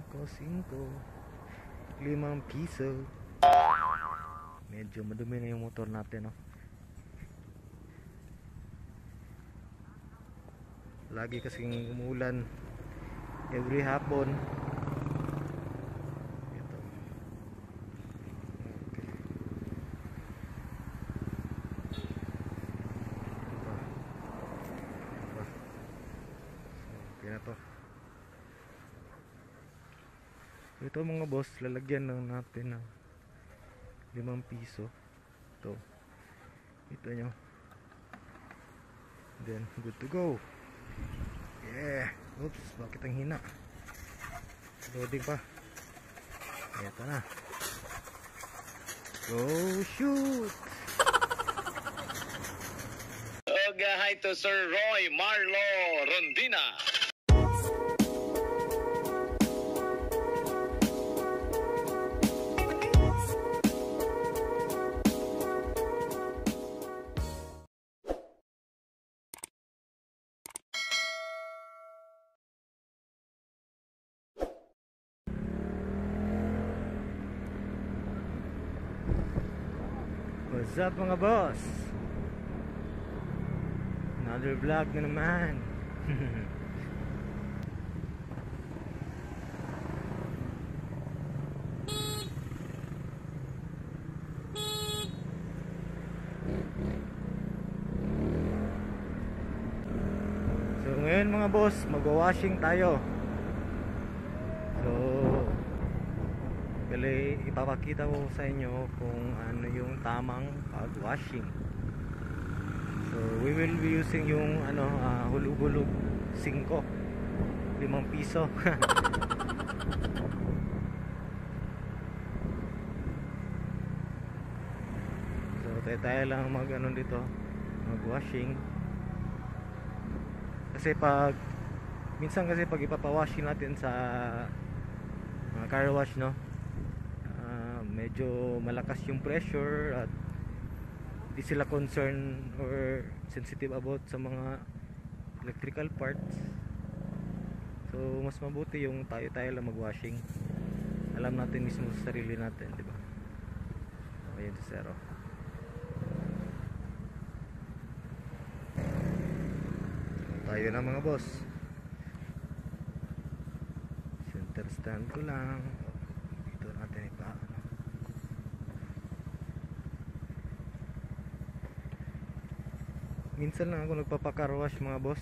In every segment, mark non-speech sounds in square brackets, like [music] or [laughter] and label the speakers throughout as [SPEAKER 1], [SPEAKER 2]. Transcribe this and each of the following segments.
[SPEAKER 1] 5 limang piso. Medyo madumi na yung motor natin no? Lagi kasing umulan every hapon ito okay. ito ito okay na to ito mga boss lalagyan lang natin ng limang piso. Ito. Ito nyo. Then good to go. Yeah. Oops bakit ang hina? Loading pa. Eto na. Go shoot!
[SPEAKER 2] Okay, hi to Sir Roy Marlo Rondina.
[SPEAKER 1] What's up mga boss? Another vlog na naman [laughs] So ngayon mga boss, magwa-washing tayo So Kali ipapakita ko sa inyo kung ano yung tamang pag-washing. So we will be using yung ano ah, hulug-hulug 5 5 piso. [laughs] so tayo, tayo lang mag ano dito, mag-washing. Kasi pag minsan kasi pag ipapawashing natin sa mga car wash no medyo malakas yung pressure at di sila concerned or sensitive about sa mga electrical parts. So mas mabuti yung tayo tayo lang magwashing. Alam natin mismo sa sarili natin di ba? Ayun si Zero tayo na mga boss. Center stand ko lang dito natin ipa ano. Minsan lang ako nagpapakarwash mga boss.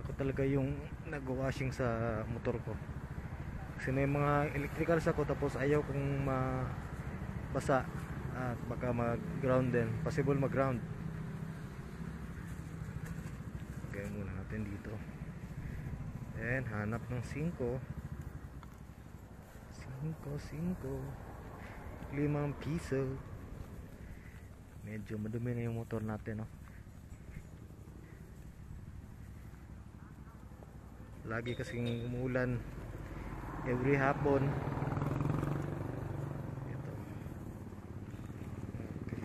[SPEAKER 1] Ako talaga yung nag-washing sa motor ko. Kasi may mga electricals ako tapos ayaw kong mabasa at baka mag ground din. Possible mag ground gaya muna natin dito. Then hanap ng 5 5, 5 limang piso. Medyo madumi na yung motor natin no lagi kasing umulan. Every hapon. Ito. Okay.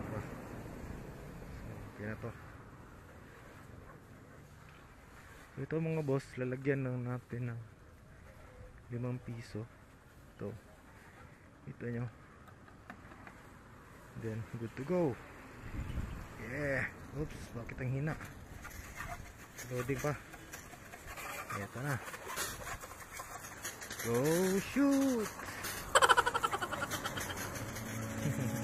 [SPEAKER 1] ito. Okay na to ito mga boss lalagyan lang natin ng limang piso. Ito. Ito nyo. Then good to go yeah. Oops bakit ang hina? Loading pa. Eto na. Go shoot! [laughs]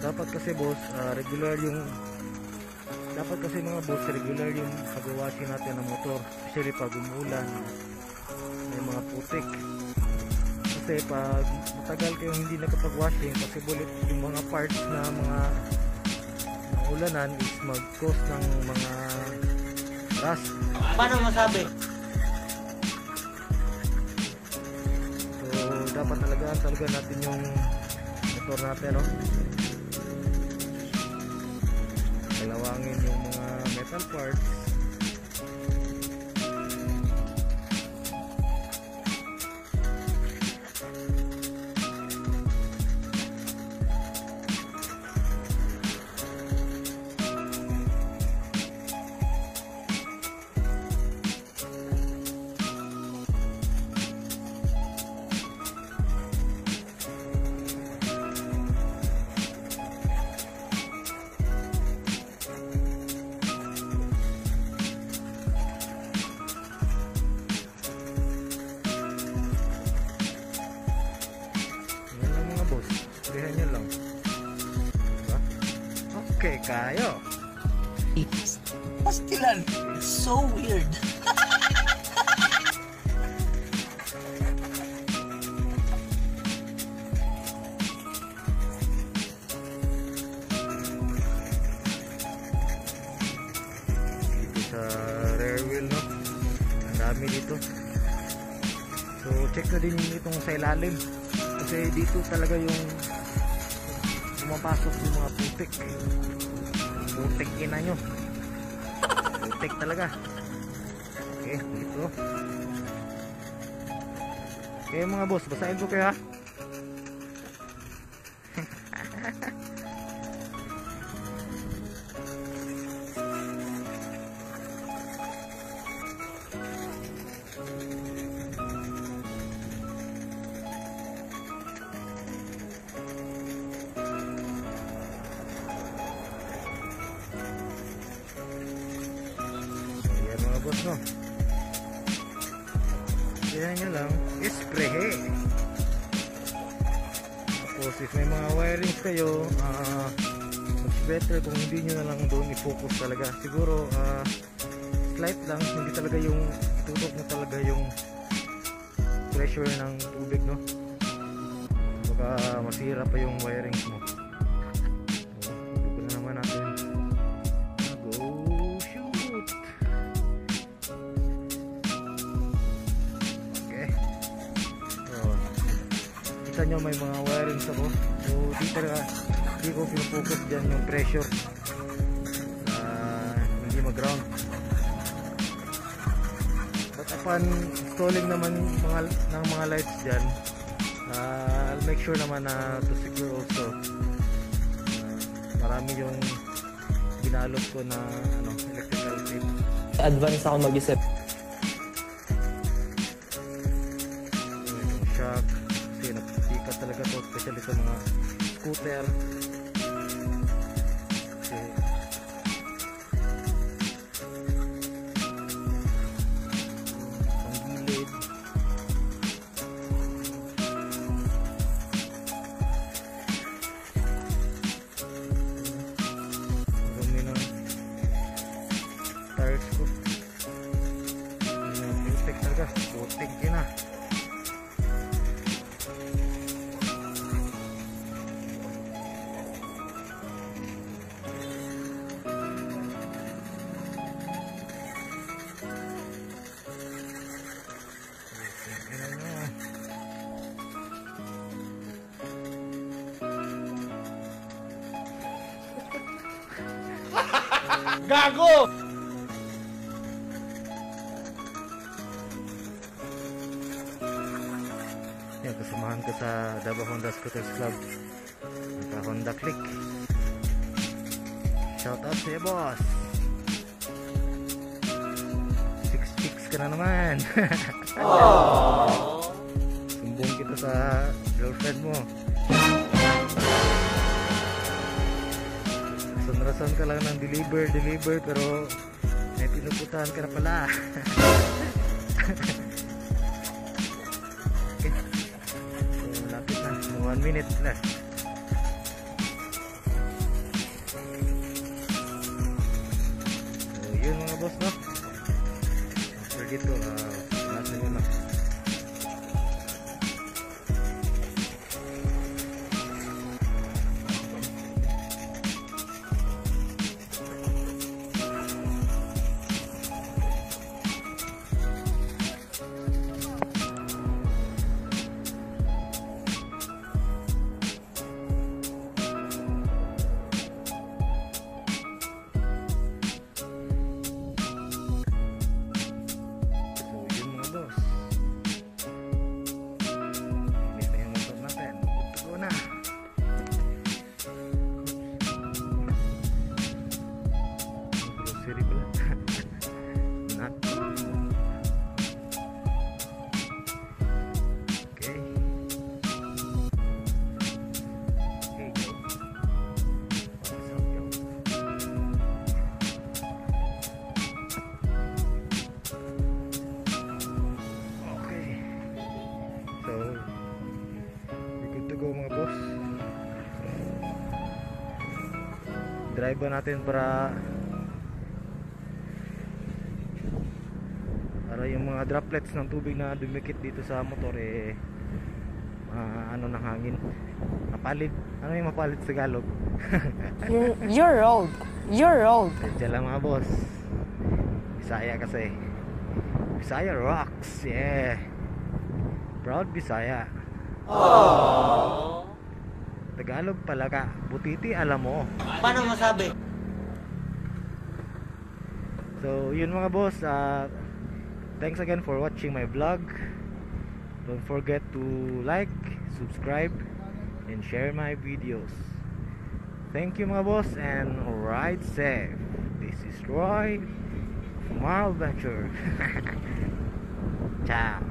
[SPEAKER 1] Dapat kasi boss ah, regular yung dapat kasi mga boss regular yung pag-washing natin ng motor. Especially pag umulan may mga putik. Kasi pag matagal kayong hindi nakapag-washing possible yung mga parts na mga ulanan is mag-cause ng mga rust.
[SPEAKER 3] Paano masabi?
[SPEAKER 1] so dapat talaga talaga natin yung motor natin no dalawangin yung mga metal parts Okay, kayo.
[SPEAKER 3] Pastilan. So weird.
[SPEAKER 1] Dito sa rear wheel, no? Ang dami dito. So, check na din itong sa ilalim. Kasi dito talaga yung pumapasok yung mga putik. Putik ina nyo. Putik talaga. Okay, dito. Okay mga boss, basahin ko kayo ha. [laughs] Boss no. Kaya nyo lang, isprehe. Tapos if may mga wirings kayo, ah much better kung hindi nyo na lang doon i-focus talaga. Siguro, ah slight lang, hindi talaga yung itutok mo talaga yung pressure ng tubig no. Baka masira pa yung wirings mo. Kita nyo may mga wirings ako. So, dito na, hindi ko pinafocus dyan yung pressure. na hindi mag-ground. But upon installing naman mga, ng mga lights dyan, uh, I'll make sure naman na to secure also. Uh, marami yung binalot ko na ano, electrical tape.
[SPEAKER 3] Advance ako mag-isip.
[SPEAKER 1] Talaga to especially sa mga scooter. Kasi ang gilid. Ang dumi ng ko
[SPEAKER 2] Gago!
[SPEAKER 1] Yan, kasamahan ko sa Davao Honda Scooters Club. Naka Honda Click. Shout out sa iyo, boss. Six chicks ka na naman. [laughs] Sumbong kita sa girlfriend mo. Rason-rason ka lang ng deliver, deliver, pero may pinuputahan ka na pala. [laughs] okay. So, lapit na. One minute left. So, yun mga boss, no? After dito, uh, nasa nyo na. go mga boss. Drive natin para para yung mga droplets ng tubig na dumikit dito sa motor eh uh, ano ng hangin. Mapalid. Ano yung mapalid sa galog [laughs]
[SPEAKER 4] your, your road your road
[SPEAKER 1] dyan lang mga boss. Bisaya kasi. Bisaya rocks yeah. Proud Bisaya. Tagalog pala ka Butiti alam mo
[SPEAKER 3] Paano masabi?
[SPEAKER 1] So, yun mga boss, uh, thanks again for watching my vlog. Don't forget to like, subscribe, and share my videos. Thank you mga boss and ride safe. This is Roy from Marl Venture. [laughs] Ciao.